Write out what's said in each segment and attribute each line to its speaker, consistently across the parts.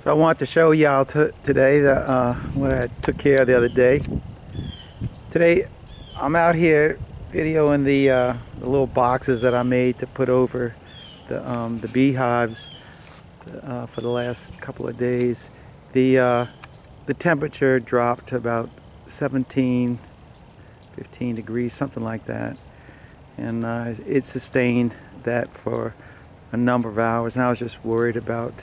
Speaker 1: So I want to show y'all today the, uh, what I took care of the other day. Today I'm out here videoing the, uh, the little boxes that I made to put over the, um, the beehives uh, for the last couple of days. The, uh, the temperature dropped to about 17, 15 degrees, something like that. And uh, it sustained that for a number of hours and I was just worried about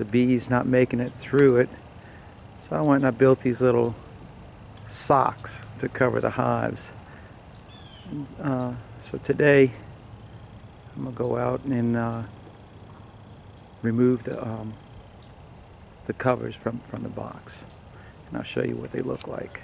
Speaker 1: the bees not making it through it. So I went and I built these little socks to cover the hives. Uh, so today I'm gonna go out and uh, remove the um, the covers from from the box, and I'll show you what they look like.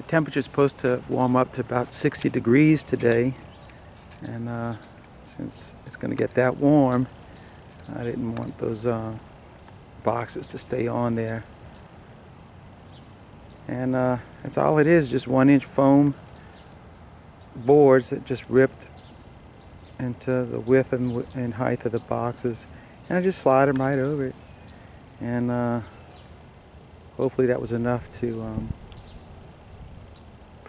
Speaker 1: The temperature is supposed to warm up to about 60 degrees today. And uh, since it's going to get that warm, I didn't want those uh, boxes to stay on there. And uh, that's all it is, just one inch foam boards that just ripped into the width and, and height of the boxes. And I just slide them right over it. And uh, hopefully that was enough to um,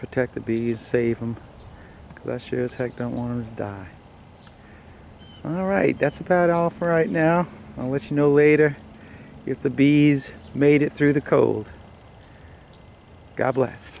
Speaker 1: protect the bees, save them, because I sure as heck don't want them to die. Alright, that's about all for right now. I'll let you know later if the bees made it through the cold. God bless.